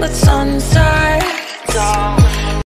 call sunsets. sunset